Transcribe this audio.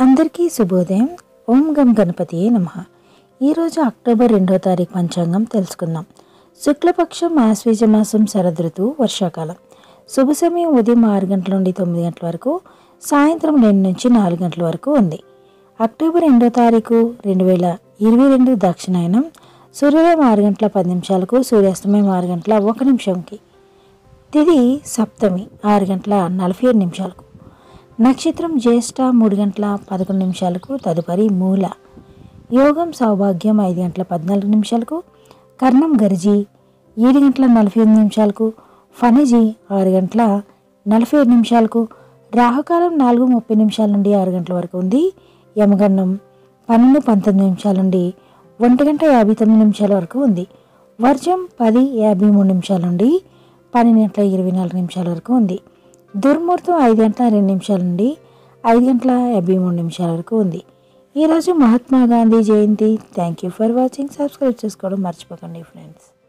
అందరికీ శుభోదయం. ఓం గం గణపతియే నమ. ఈరోజు అక్టోబర్ రెండో తారీఖు పంచాంగం తెలుసుకుందాం. శుక్లపక్షం ఆశ్వీజ మాసం శరదృతువు వర్షాకాలం. శుభ సమయం ఉదయం ఆరు గంటల నుండి తొమ్మిది గంటల వరకు సాయంత్రం రెండు నుంచి నాలుగు గంటల వరకు ఉంది. అక్టోబర్ రెండో తారీఖు రెండు వేల ఇరవై రెండు దక్షిణాయనం. సూర్యోదయం ఆరు గంటల పది నిమిషాలకు సూర్యాస్తమయం ఆరు గంటల ఒక నిమిషంకి. తిది సప్తమి ఆరు గంటల నలభై ఏడు నిమిషాలకు. నక్షత్రం జ్యేష్ఠ మూడు గంటల పదకొండు నిమిషాలకు తదుపరి మూల. యోగం సౌభాగ్యం ఐదు గంటల పద్నాలుగు నిమిషాలకు కర్ణం గరిజి ఏడు గంటల నలభై ఎనిమిది నిమిషాలకు ఫణిజి ఆరు గంటల నలభై ఏడు నిమిషాలకు రాహుకాలం నాలుగు ముప్పై నిమిషాల నుండి ఆరు గంటల వరకు ఉంది. యమగండం పన్నెండు పంతొమ్మిది నిమిషాల నుండి ఒంటి గంట యాభై తొమ్మిది నిమిషాల వరకు ఉంది. వర్జం పది యాభై మూడు నిమిషాల నుండి పన్నెండు గంటల ఇరవై నాలుగు నిమిషాల వరకు ఉంది. దుర్ముహూర్తం ఐదు గంటల రెండు నిమిషాల నుండి ఐదు గంటల యాభై మూడు నిమిషాల వరకు ఉంది. ఈరోజు Mahatma Gandhi Jayanti. Thank you for watching subscribe చేసుకోవడం మర్చిపోకండి ఫ్రెండ్స్